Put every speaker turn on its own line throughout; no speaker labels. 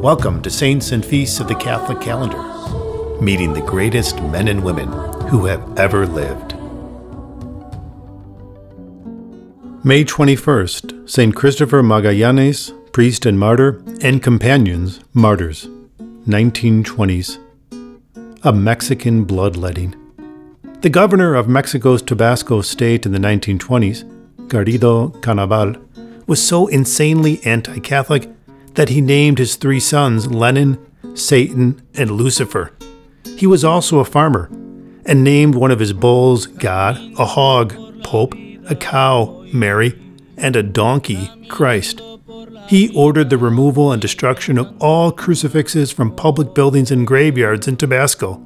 Welcome to Saints and Feasts of the Catholic Calendar, meeting the greatest men and women who have ever lived. May 21st, St. Christopher Magallanes, priest and martyr, and companions, martyrs, 1920s. A Mexican bloodletting. The governor of Mexico's Tabasco state in the 1920s, Garrido Canabal, was so insanely anti Catholic that he named his three sons Lenin, Satan, and Lucifer. He was also a farmer and named one of his bulls God, a hog, Pope, a cow, Mary, and a donkey, Christ. He ordered the removal and destruction of all crucifixes from public buildings and graveyards in Tabasco.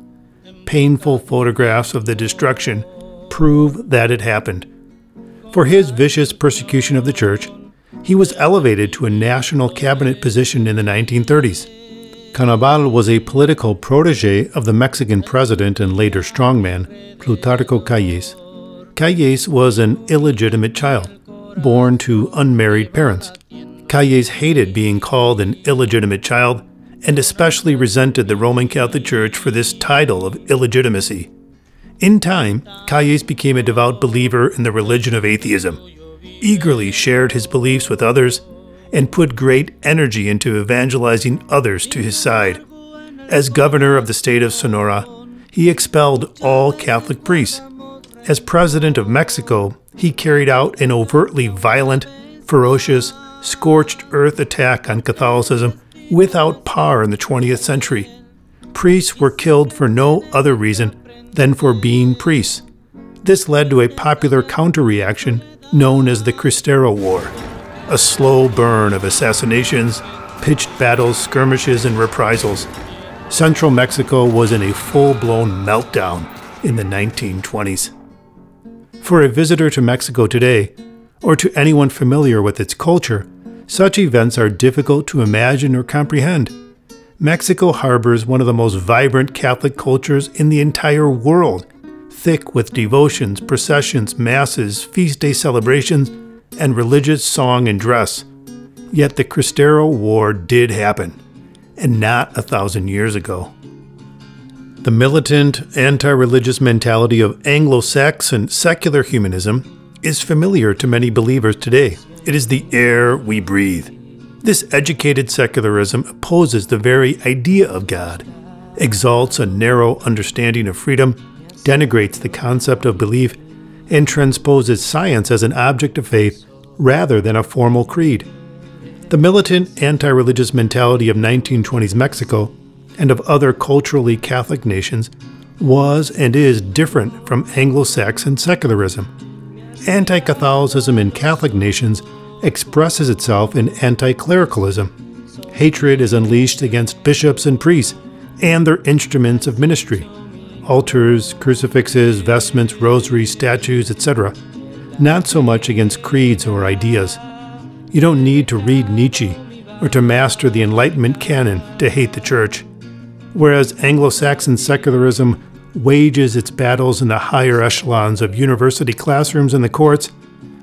Painful photographs of the destruction prove that it happened. For his vicious persecution of the church, he was elevated to a national cabinet position in the 1930s. Canabal was a political protege of the Mexican president and later strongman, Plutarco Calles. Calles was an illegitimate child, born to unmarried parents. Calles hated being called an illegitimate child and especially resented the Roman Catholic Church for this title of illegitimacy. In time, Calles became a devout believer in the religion of atheism eagerly shared his beliefs with others, and put great energy into evangelizing others to his side. As governor of the state of Sonora, he expelled all Catholic priests. As president of Mexico, he carried out an overtly violent, ferocious, scorched earth attack on Catholicism without par in the 20th century. Priests were killed for no other reason than for being priests. This led to a popular counter-reaction known as the Cristero War, a slow burn of assassinations, pitched battles, skirmishes, and reprisals. Central Mexico was in a full blown meltdown in the 1920s. For a visitor to Mexico today, or to anyone familiar with its culture, such events are difficult to imagine or comprehend. Mexico harbors one of the most vibrant Catholic cultures in the entire world thick with devotions, processions, masses, feast day celebrations, and religious song and dress. Yet the Cristero War did happen, and not a thousand years ago. The militant, anti religious mentality of Anglo Saxon secular humanism is familiar to many believers today. It is the air we breathe. This educated secularism opposes the very idea of God, exalts a narrow understanding of freedom, denigrates the concept of belief, and transposes science as an object of faith rather than a formal creed. The militant anti religious mentality of 1920s Mexico and of other culturally Catholic nations was and is different from Anglo Saxon secularism. Anti Catholicism in Catholic nations expresses itself in anti clericalism. Hatred is unleashed against bishops and priests and their instruments of ministry altars, crucifixes, vestments, rosaries, statues, etc., not so much against creeds or ideas. You don't need to read Nietzsche or to master the Enlightenment canon to hate the Church. Whereas Anglo Saxon secularism wages its battles in the higher echelons of university classrooms and the courts,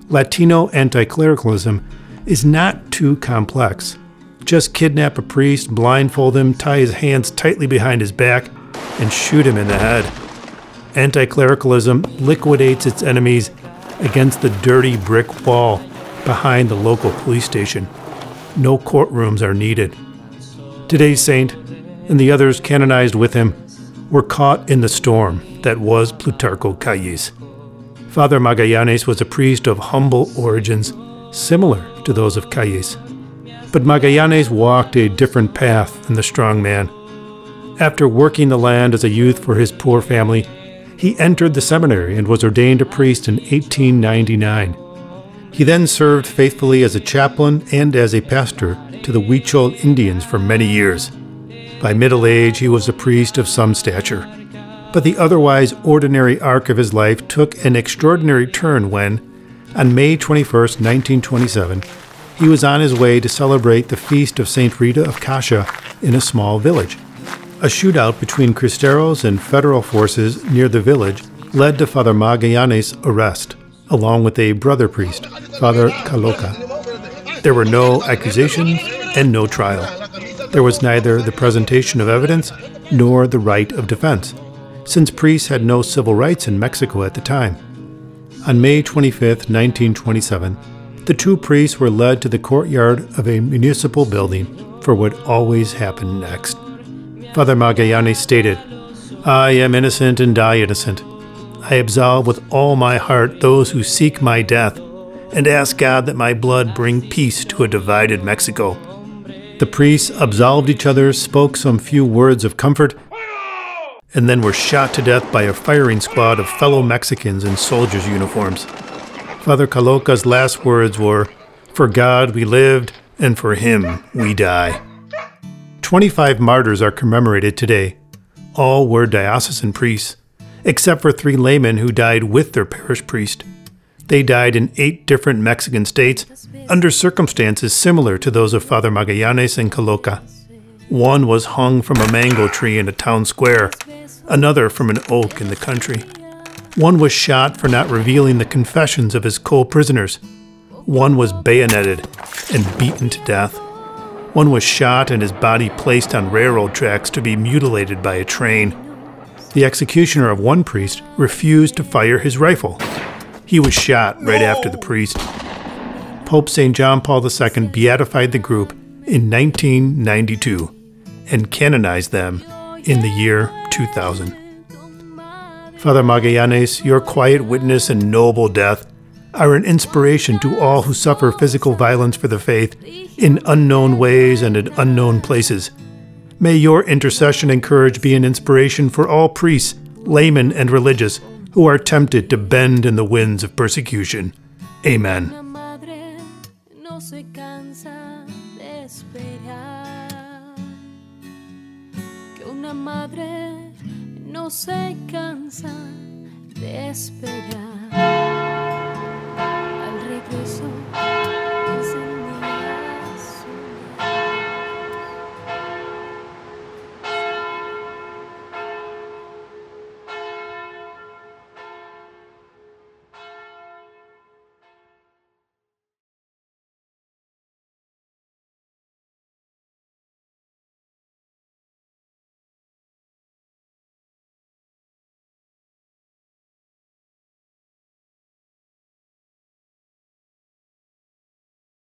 Latino anti clericalism is not too complex. Just kidnap a priest, blindfold him, tie his hands tightly behind his back, and shoot him in the head. Anti clericalism liquidates its enemies against the dirty brick wall behind the local police station. No courtrooms are needed. Today's saint, and the others canonized with him, were caught in the storm that was Plutarco Calles. Father Magallanes was a priest of humble origins, similar to those of Calles. But Magallanes walked a different path than the strong man. After working the land as a youth for his poor family, he entered the seminary and was ordained a priest in 1899. He then served faithfully as a chaplain and as a pastor to the Huichol Indians for many years. By middle age, he was a priest of some stature. But the otherwise ordinary arc of his life took an extraordinary turn when, on May 21, 1927, he was on his way to celebrate the feast of St. Rita of Cascia in a small village. A shootout between Cristeros and federal forces near the village led to Father Magallanes' arrest, along with a brother priest, Father Caloca. There were no accusations and no trial. There was neither the presentation of evidence nor the right of defense, since priests had no civil rights in Mexico at the time. On May 25, 1927, the two priests were led to the courtyard of a municipal building for what always happened next. Father Magallanes stated, I am innocent and die innocent. I absolve with all my heart those who seek my death, and ask God that my blood bring peace to a divided Mexico. The priests absolved each other, spoke some few words of comfort, and then were shot to death by a firing squad of fellow Mexicans in soldiers' uniforms. Father Caloca's last words were, For God we lived, and for Him we die. 25 martyrs are commemorated today. All were diocesan priests, except for three laymen who died with their parish priest. They died in eight different Mexican states under circumstances similar to those of Father Magallanes and Caloca. One was hung from a mango tree in a town square, another from an oak in the country. One was shot for not revealing the confessions of his co prisoners. One was bayoneted and beaten to death. One was shot and his body placed on railroad tracks to be mutilated by a train. The executioner of one priest refused to fire his rifle. He was shot right after the priest. Pope St. John Paul II beatified the group in 1992 and canonized them in the year 2000. Father Magallanes, your quiet witness and noble death are an inspiration to all who suffer physical violence for the faith in unknown ways and in unknown places. May your intercession and courage be an inspiration for all priests, laymen, and religious who are tempted to bend in the winds of persecution. Amen.
no se cansa de esperar.